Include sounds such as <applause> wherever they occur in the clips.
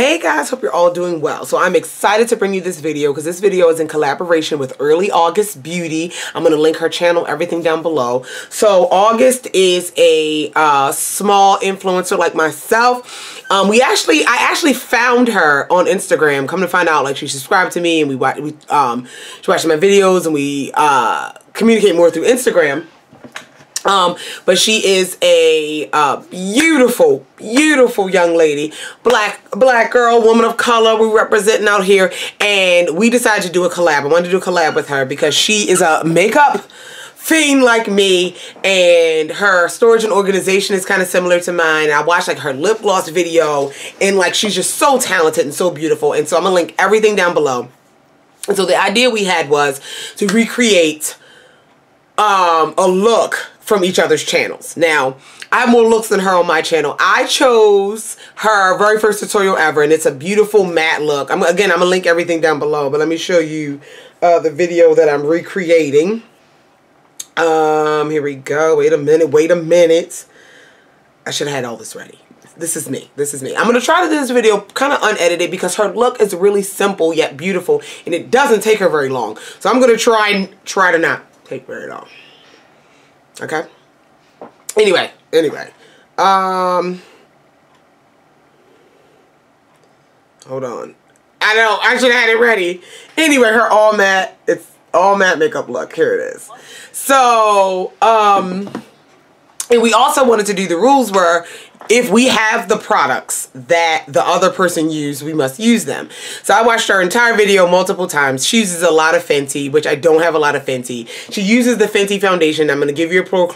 Hey guys, hope you're all doing well. So I'm excited to bring you this video because this video is in collaboration with Early August Beauty. I'm going to link her channel, everything down below. So August is a uh, small influencer like myself. Um, we actually, I actually found her on Instagram. Come to find out, like she subscribed to me and we, we um, she watched my videos and we uh, communicate more through Instagram. Um, but she is a uh, beautiful, beautiful young lady, black, black girl, woman of color. We're representing out here, and we decided to do a collab. I wanted to do a collab with her because she is a makeup fiend like me, and her storage and organization is kind of similar to mine. I watched like her lip gloss video, and like she's just so talented and so beautiful. And so I'm gonna link everything down below. And so the idea we had was to recreate um, a look from each other's channels. Now, I have more looks than her on my channel. I chose her very first tutorial ever, and it's a beautiful matte look. I'm, again, I'm going to link everything down below, but let me show you uh, the video that I'm recreating. Um, here we go. Wait a minute. Wait a minute. I should have had all this ready. This is me. This is me. I'm going to try to do this video kind of unedited because her look is really simple yet beautiful, and it doesn't take her very long. So I'm going to try, and try to not take very long. Okay. Anyway, anyway. Um. Hold on. I know, I should have had it ready. Anyway, her all matte, it's all matte makeup look. Here it is. So, um, and we also wanted to do the rules where if we have the products that the other person used, we must use them. So I watched her entire video multiple times. She uses a lot of Fenty, which I don't have a lot of Fenty. She uses the Fenty foundation. I'm going to give you a pro,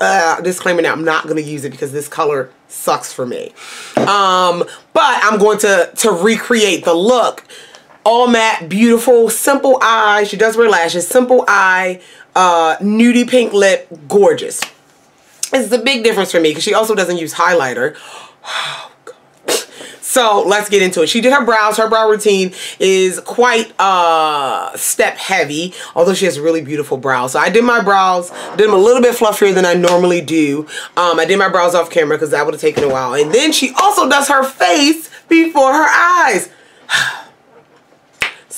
uh, disclaimer now. I'm not going to use it because this color sucks for me. Um, but I'm going to, to recreate the look. All matte, beautiful, simple eye. She does wear lashes. Simple eye, uh, nudie pink lip, gorgeous. It's a big difference for me because she also doesn't use highlighter. <sighs> so let's get into it. She did her brows. Her brow routine is quite uh, step heavy, although she has really beautiful brows. So I did my brows, did them a little bit fluffier than I normally do. Um, I did my brows off camera because that would have taken a while. And then she also does her face before her eyes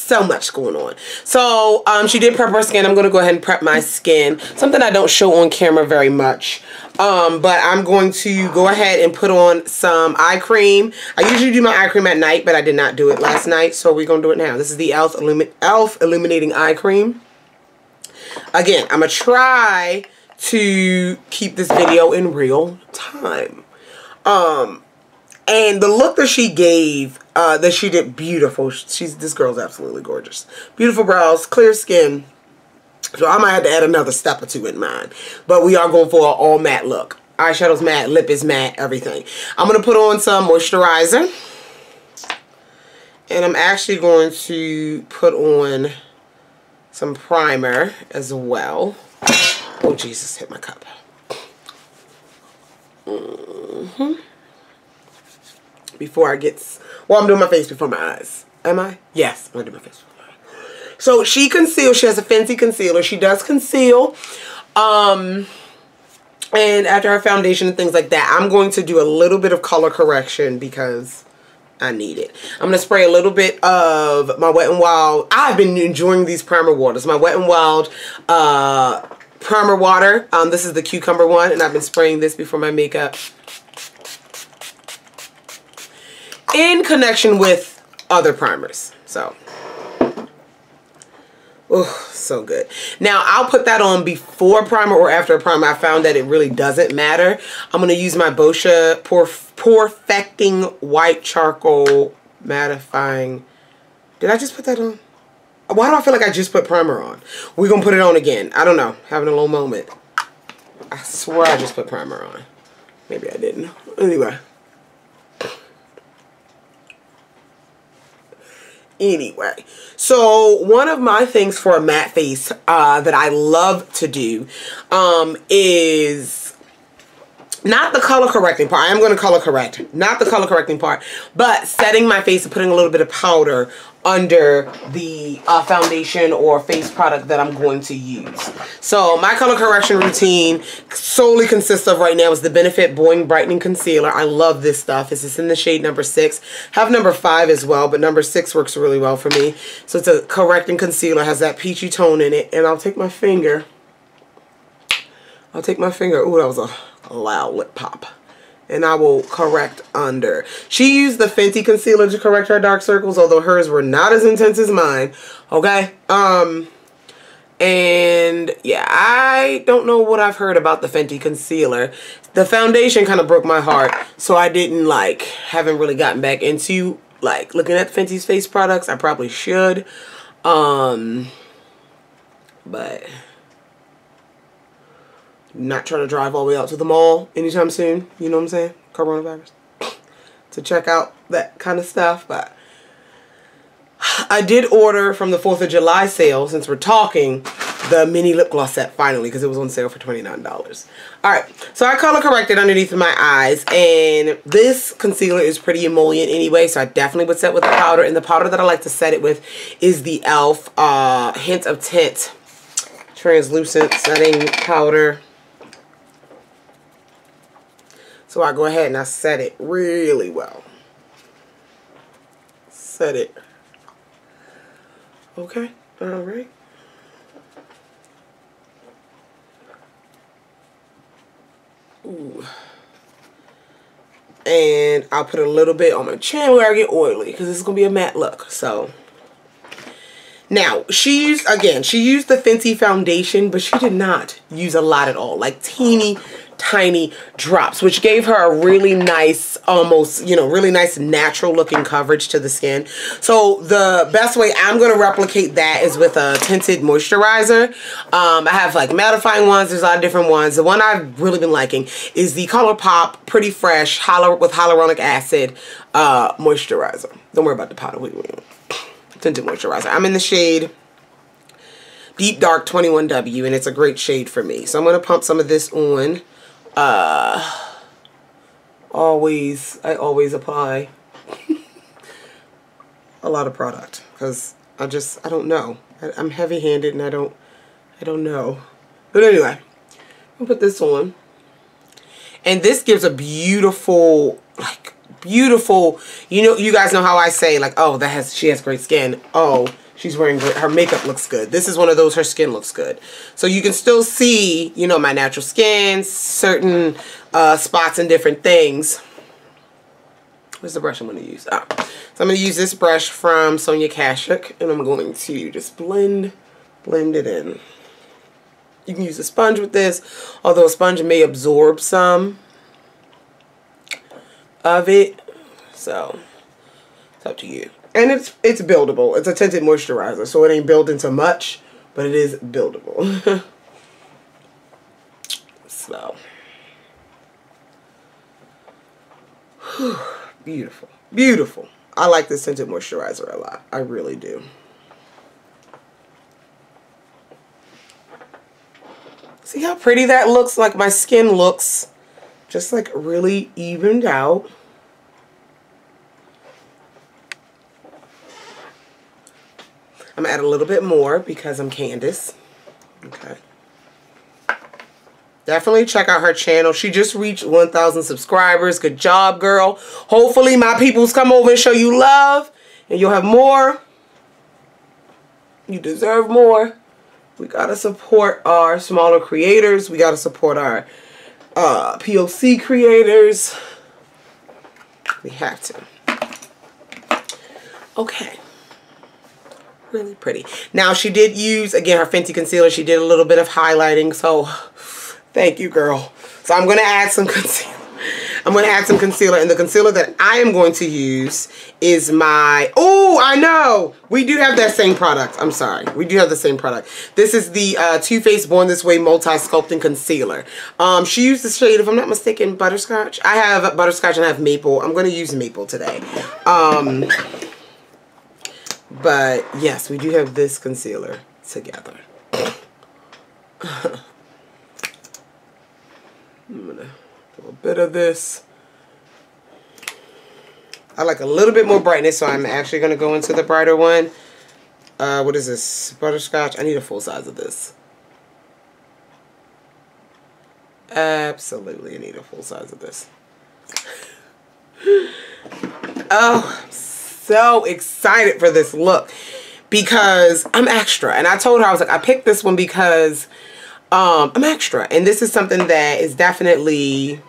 so much going on. So um, she did prep her skin. I'm going to go ahead and prep my skin. Something I don't show on camera very much. Um, but I'm going to go ahead and put on some eye cream. I usually do my eye cream at night, but I did not do it last night. So we're going to do it now. This is the e.l.f. Illumi e.l.f. Illuminating Eye Cream. Again, I'm going to try to keep this video in real time. Um, and the look that she gave, uh, that she did beautiful. She's This girl's absolutely gorgeous. Beautiful brows, clear skin. So I might have to add another step or two in mine. But we are going for an all matte look. Eyeshadow's matte, lip is matte, everything. I'm going to put on some moisturizer. And I'm actually going to put on some primer as well. Oh, Jesus, hit my cup. Mm-hmm before I get, well, I'm doing my face before my eyes. Am I? Yes, I'm going to do my face before my eyes. So she conceals. She has a fancy concealer. She does conceal. Um, and after her foundation and things like that, I'm going to do a little bit of color correction because I need it. I'm going to spray a little bit of my Wet n Wild. I've been enjoying these primer waters. My Wet n Wild uh, primer water. Um, this is the cucumber one, and I've been spraying this before my makeup. In connection with other primers. So, oh, so good. Now, I'll put that on before primer or after primer. I found that it really doesn't matter. I'm going to use my Boscia Perfecting White Charcoal Mattifying. Did I just put that on? Why do I feel like I just put primer on? We're going to put it on again. I don't know. Having a little moment. I swear I just put primer on. Maybe I didn't. Anyway. Anyway. So one of my things for a matte face uh, that I love to do um, is not the color correcting part. I am going to color correct. Not the color correcting part. But setting my face and putting a little bit of powder under the uh, foundation or face product that I'm going to use. So my color correction routine solely consists of right now is the Benefit Boi-ing Brightening Concealer. I love this stuff. This is in the shade number six. have number five as well, but number six works really well for me. So it's a correcting concealer, has that peachy tone in it. And I'll take my finger. I'll take my finger. Oh, that was a loud lip pop. And I will correct under. She used the Fenty concealer to correct her dark circles, although hers were not as intense as mine. Okay? Um, and yeah, I don't know what I've heard about the Fenty concealer. The foundation kind of broke my heart, so I didn't like, haven't really gotten back into like looking at Fenty's face products. I probably should. Um, but not trying to drive all the way out to the mall anytime soon. You know what I'm saying? Coronavirus. <sniffs> to check out that kind of stuff. But I did order from the 4th of July sale, since we're talking, the mini lip gloss set finally because it was on sale for $29. Alright, so I color corrected underneath my eyes and this concealer is pretty emollient anyway so I definitely would set with the powder and the powder that I like to set it with is the e.l.f. Uh, Hint of Tint Translucent Setting Powder. So I go ahead and I set it really well. Set it. Okay, all right. Ooh. And I'll put a little bit on my chin where I get oily because it's going to be a matte look. So, now, she used, again, she used the Fenty foundation, but she did not use a lot at all. Like teeny tiny drops, which gave her a really nice, almost, you know, really nice natural looking coverage to the skin. So the best way I'm going to replicate that is with a tinted moisturizer. Um, I have like mattifying ones. There's a lot of different ones. The one I've really been liking is the ColourPop Pretty Fresh Hyalur with hyaluronic acid uh, moisturizer. Don't worry about the powder. Wait, wait. Tinted moisturizer. I'm in the shade Deep Dark 21W and it's a great shade for me. So I'm going to pump some of this on uh, always, I always apply a lot of product because I just, I don't know. I, am heavy handed and I don't, I don't know. But anyway, I'll put this on. And this gives a beautiful, like, beautiful, you know, you guys know how I say, like, oh, that has, she has great skin. Oh, She's wearing. Her makeup looks good. This is one of those, her skin looks good. So you can still see, you know, my natural skin, certain uh, spots and different things. Where's the brush I'm going to use? Ah. So I'm going to use this brush from Sonia Kashuk, and I'm going to just blend, blend it in. You can use a sponge with this, although a sponge may absorb some of it. So, it's up to you. And it's it's buildable. It's a tinted moisturizer, so it ain't built into much, but it is buildable. <laughs> so. <sighs> Beautiful. Beautiful. I like this tinted moisturizer a lot. I really do. See how pretty that looks? Like my skin looks just like really evened out. I'm to add a little bit more because I'm Candice. Okay. Definitely check out her channel. She just reached 1,000 subscribers. Good job, girl. Hopefully my peoples come over and show you love. And you'll have more. You deserve more. We got to support our smaller creators. We got to support our uh, POC creators. We have to. Okay really pretty. Now she did use, again, her Fenty concealer. She did a little bit of highlighting. So thank you, girl. So I'm going to add some <laughs> concealer. I'm going to add some concealer. And the concealer that I am going to use is my... Oh, I know. We do have that same product. I'm sorry. We do have the same product. This is the uh, Too Faced Born This Way Multi-Sculpting Concealer. Um, she used the shade, if I'm not mistaken, Butterscotch. I have Butterscotch and I have Maple. I'm going to use Maple today. Um... But yes, we do have this concealer together. I'm to do a bit of this. I like a little bit more brightness, so I'm actually to go into the brighter one. Uh, what is this? Butterscotch. I need a full size of this. Absolutely, I need a full size of this. <laughs> oh, so excited for this look because I'm extra. And I told her, I was like, I picked this one because um, I'm extra. And this is something that is definitely,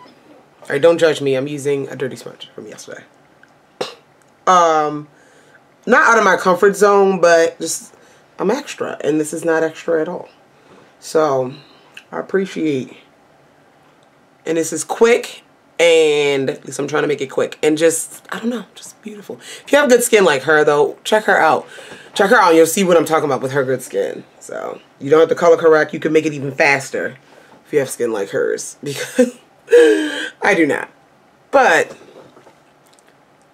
all right, don't judge me. I'm using a dirty smudge from yesterday. Um, not out of my comfort zone, but just I'm extra. And this is not extra at all. So I appreciate and this is quick and at least I'm trying to make it quick. And just I don't know just beautiful. If you have good skin like her though check her out. Check her out and you'll see what I'm talking about with her good skin. So you don't have to color correct you can make it even faster if you have skin like hers. <laughs> Because I do not. But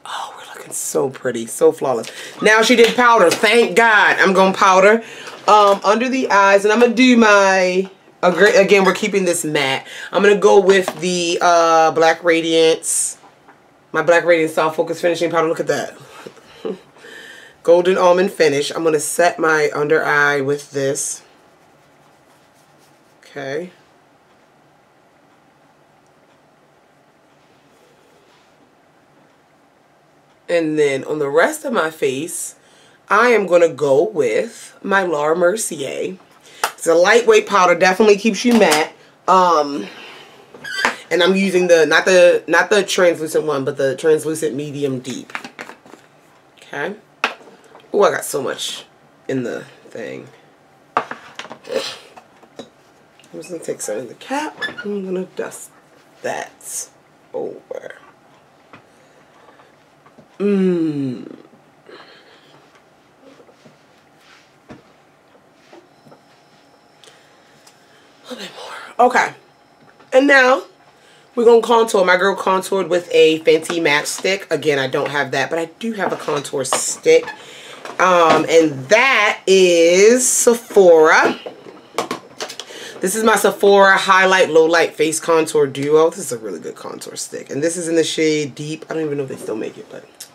oh we're looking so pretty so flawless. Now she did powder. Thank God I'm going to powder um under the eyes and I'm gonna do my Again, we're keeping this matte. I'm going to go with the uh, Black Radiance. My Black Radiance Soft Focus Finishing Powder. Look at that. <laughs> Golden Almond Finish. I'm going to set my under eye with this. Okay. And then on the rest of my face, I am going to go with my Laura Mercier it's a lightweight powder, definitely keeps you matte. Um, and I'm using the, not the, not the translucent one, but the translucent medium deep. Okay. Oh, I got so much in the thing. I'm just to take some of the cap. I'm to dust that over. Mmm. More. Okay. And now we're going to contour. My girl contoured with a Fenty Match Stick. Again, I don't have that, but I do have a contour stick. Um, and that is Sephora. This is my Sephora Highlight Low Light Face Contour Duo. This is a really good contour stick. And this is in the shade Deep. I don't even know if they still make it, but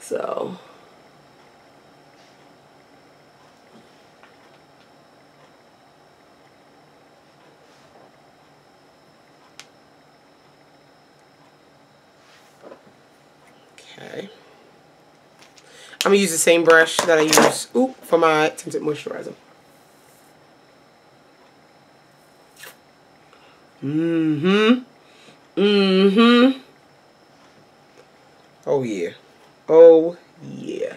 so I'm going to use the same brush that I use ooh, for my tinted moisturizer. Mm-hmm. Mm-hmm. Oh, yeah. Oh, yeah.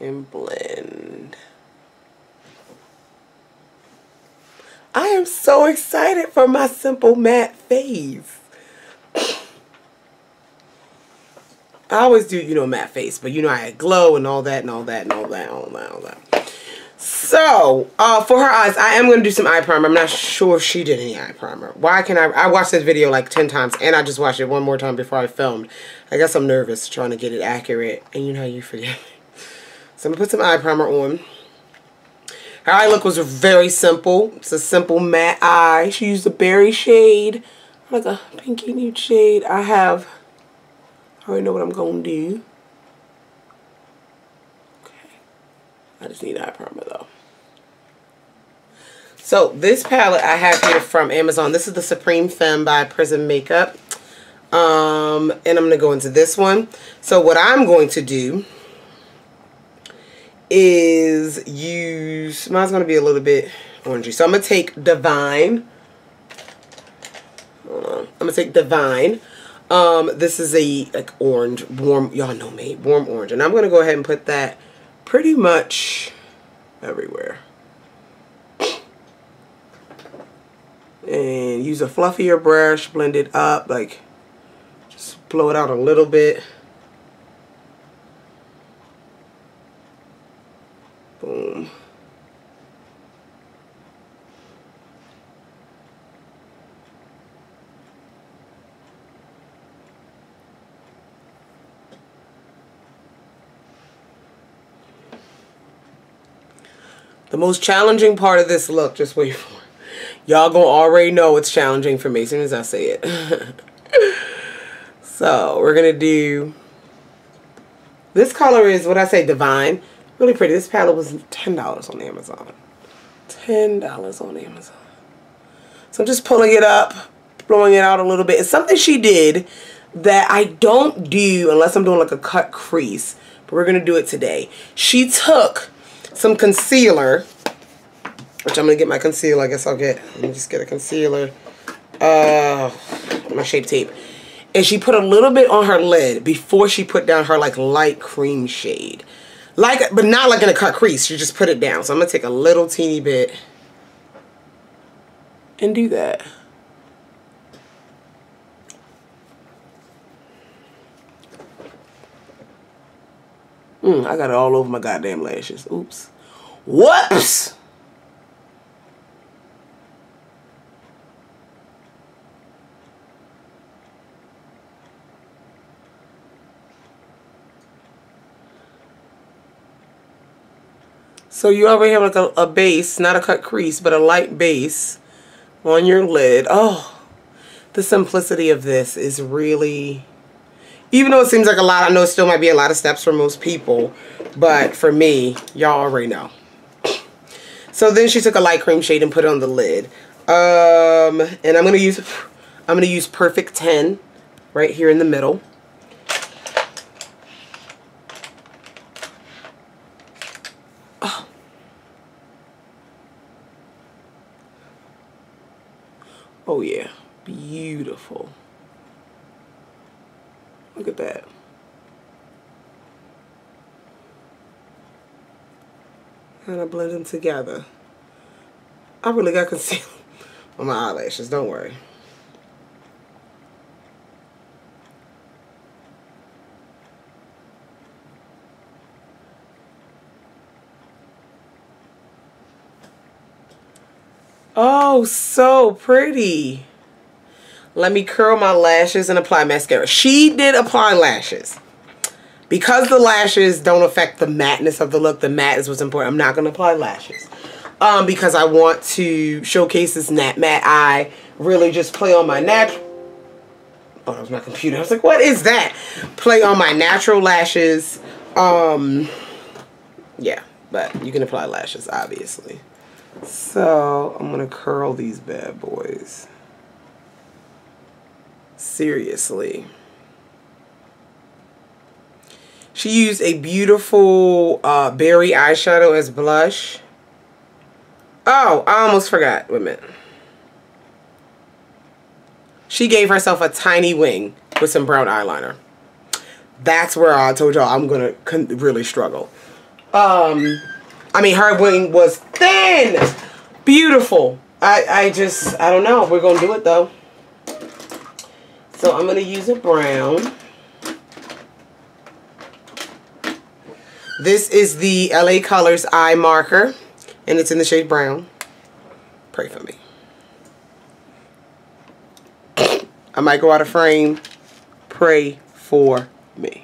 And blend. I am so excited for my simple matte face. I always do, you know, matte face, but you know I had glow and all that and all that and all that, all that, all that. So, uh, for her eyes, I am going to do some eye primer. I'm not sure if she did any eye primer. Why can I? I watched this video like 10 times, and I just watched it one more time before I filmed. I guess I'm nervous trying to get it accurate, and you know how you forget. <laughs> So I'm going to put some eye primer on. Her eye look was very simple. It's a simple matte eye. She used a berry shade, like a pinky nude shade. I have I already know what I'm going to do. Okay. I just need eye primer though. So this palette I have here from Amazon. This is the Supreme Femme by Prism Makeup. Um, and I'm going to go into this one. So what I'm going to do is use, mine's going to be a little bit orangey. So I'm going to take Divine. I'm going to take Divine. Um, this is a like orange, warm, y'all know me, warm orange. And I'm going to go ahead and put that pretty much everywhere. And use a fluffier brush, blend it up, like just blow it out a little bit. Boom. The most challenging part of this look, just wait for it. Y'all gonna already know it's challenging for me as soon as I say it. <laughs> so we're gonna do, this color is what I say, Divine. Really pretty. This palette was $10 on Amazon. $10 on Amazon. So I'm just pulling it up, blowing it out a little bit. It's something she did that I don't do unless I'm doing like a cut crease. But we're going to do it today. She took some concealer which I'm going to get my concealer. I guess I'll get, let me just get a concealer. Uh, my Shape Tape. And she put a little bit on her lid before she put down her like light cream shade. Like, but not like in a cut crease. She just put it down. So I'm going to take a little teeny bit and do that. Mm, I got it all over my goddamn lashes. Oops. Whoops! So you already have like a, a base, not a cut crease, but a light base on your lid. Oh, the simplicity of this is really, even though it seems like a lot, I know it still might be a lot of steps for most people, but for me, y'all already know. So then she took a light cream shade and put it on the lid. Um, and I'm going to use, I'm going to use Perfect 10 right here in the middle. Oh yeah, beautiful. Look at that. Kind of blend them together. I really got concealer <laughs> on my eyelashes, don't worry. Oh, so pretty. Let me curl my lashes and apply mascara. She did apply lashes. Because the lashes don't affect the matteness of the look, the matte is what's important. I'm not going to apply lashes. Um, because I want to showcase this matte, matte eye. Really just play on my natural... Oh, that was my computer. I was like, what is that? Play on my natural lashes. Um, yeah, but you can apply lashes, obviously. So I'm going to curl these bad boys. Seriously. She used a beautiful uh, berry eyeshadow as blush. Oh, I almost forgot. Wait a minute. She gave herself a tiny wing with some brown eyeliner. That's where I told y'all I'm going to really struggle. Um, I mean, her wing was thin. Beautiful. I, I just, I don't know. We're going to do it, though. So I'm going to use a brown. This is the LA Colors Eye Marker. And it's in the shade brown. Pray for me. I might go out of frame. Pray for me.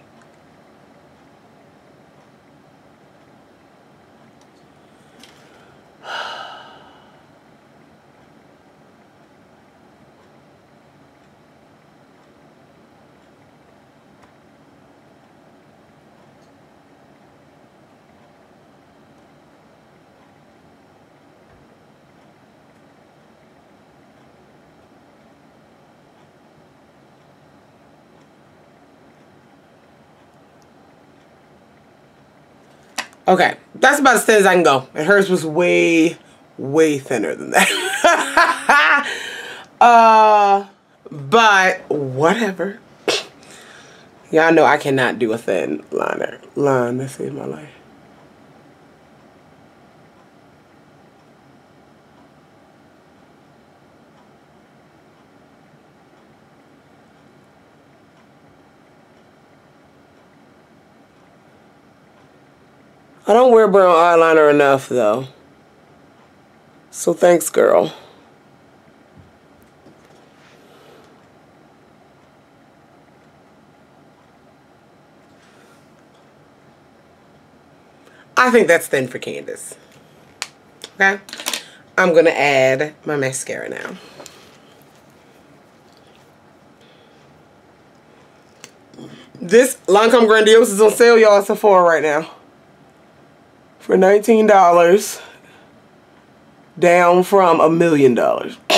Okay, that's about as thin as I can go. And hers was way, way thinner than that. <laughs> uh, but whatever. Y'all know I cannot do a thin liner line. That saved my life. I don't wear brown eyeliner enough though. So thanks, girl. I think that's thin for Candice. Okay? I'm going to add my mascara now. This Lancome Grandiose is on sale, y'all, at Sephora right now. For $19. Down from a million dollars. <laughs>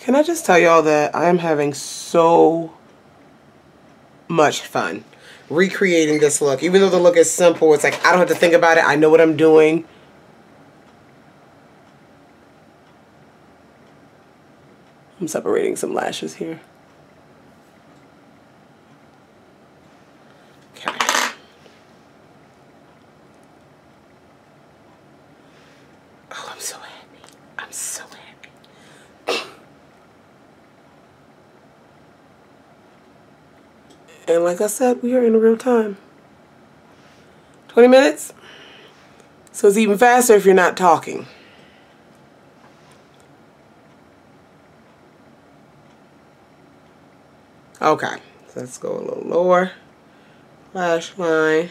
Can I just tell y'all that I am having so much fun recreating this look. Even though the look is simple, it's like I don't have to think about it. I know what I'm doing. I'm separating some lashes here. Oh, I'm so happy. I'm so happy. And like I said, we are in real time. 20 minutes? So it's even faster if you're not talking. Okay, so let's go a little lower. Lash line.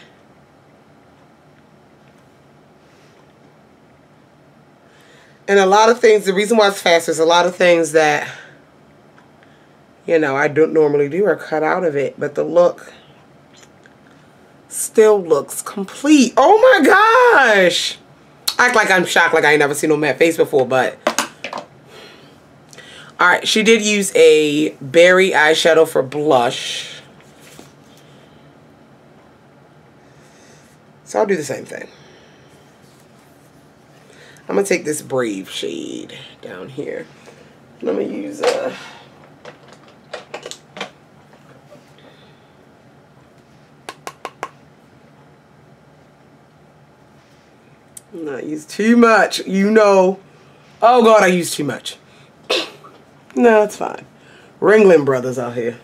And a lot of things, the reason why it's faster is a lot of things that, you know, I don't normally do are cut out of it. But the look still looks complete. Oh my gosh! Act like I'm shocked like I ain't never seen no matte face before, but Alright, she did use a berry eyeshadow for blush. So I'll do the same thing. I'm going to take this Brave shade down here. And I'm going to use a... Not use too much. You know. Oh God, I use too much. <coughs> No, it's fine. Ringling Brothers out here.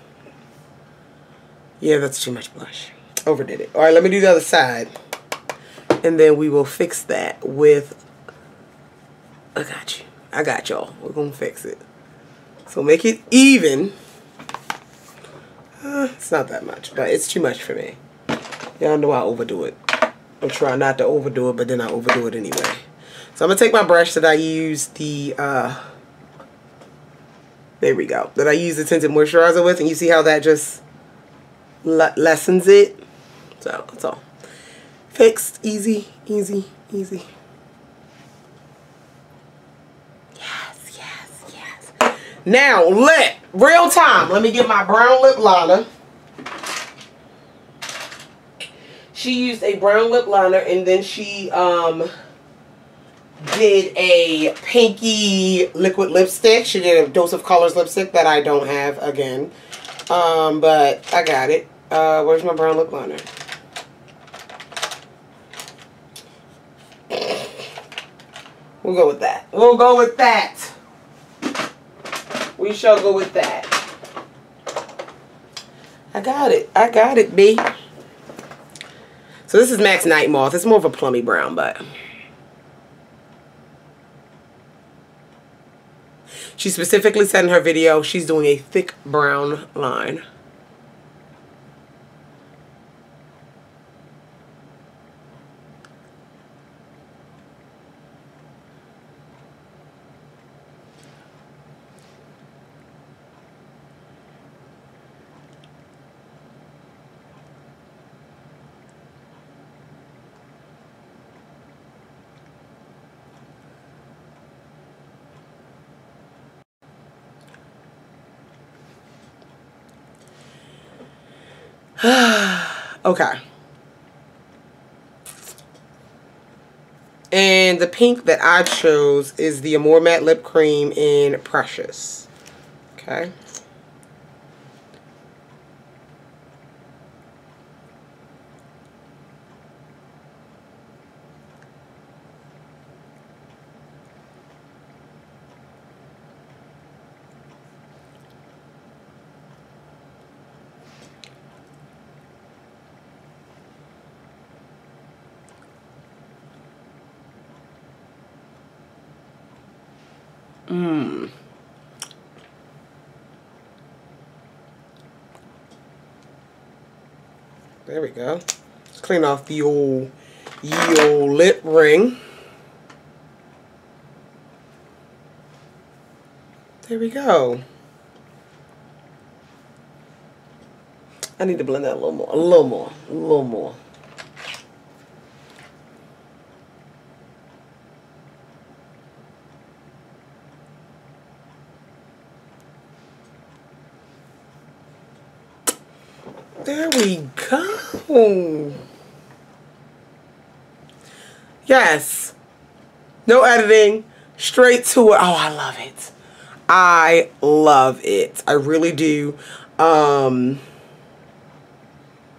Yeah, that's too much blush. Overdid it. Alright, let me do the other side. And then we will fix that with... I got you. I got y'all. We're going to fix it. So make it even. Uh, it's not that much, but it's too much for me. Y'all know I overdo it. I'm trying not to overdo it, but then I overdo it anyway. So I'm going to take my brush that I use the... Uh, there we go. That I use the tinted moisturizer with. And you see how that just le lessens it. So, that's all. Fixed. Easy, easy, easy. Yes, yes, yes. Now, let, real time. Let me get my brown lip liner. She used a brown lip liner and then she, um did a pinky liquid lipstick. She did a Dose of Colors lipstick that I don't have again. Um, but I got it. Uh, where's my brown lip liner? We'll go with that. We'll go with that. We shall go with that. I got it. I got it, B. So this is MAC Night Moth. It's more of a plummy brown, but... She specifically said in her video she's doing a thick brown line. <sighs> okay. And the pink that I chose is the Amore Matte Lip Cream in Precious. Okay. Mmm. There we go. Let's clean off the old, ye old lip ring. There we go. I need to blend that a little more, a little more, a little more. There we Yes. No editing. Straight to it. Oh, I love it. I love it. I really do. Um,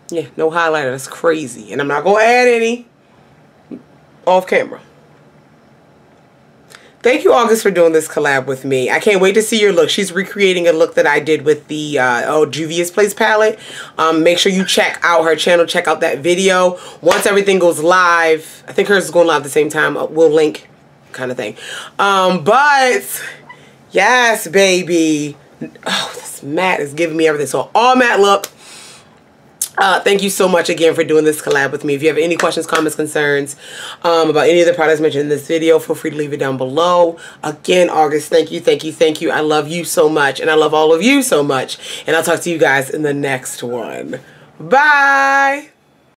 yeah, no highlighter. That's crazy. And I'm not going to add any off camera. Thank you, August, for doing this collab with me. I can't wait to see your look. She's recreating a look that I did with the uh, oh, Juvia's Place palette. Um, make sure you check out her channel. Check out that video. Once everything goes live, I think hers is going live at the same time. We'll link kind of thing. Um, but Yes, baby. Oh, this matte is giving me everything. So all matte look. Uh, thank you so much again for doing this collab with me. If you have any questions, comments, concerns um, about any of the products mentioned in this video, feel free to leave it down below. Again, August, thank you, thank you, thank you. I love you so much, and I love all of you so much. And I'll talk to you guys in the next one. Bye!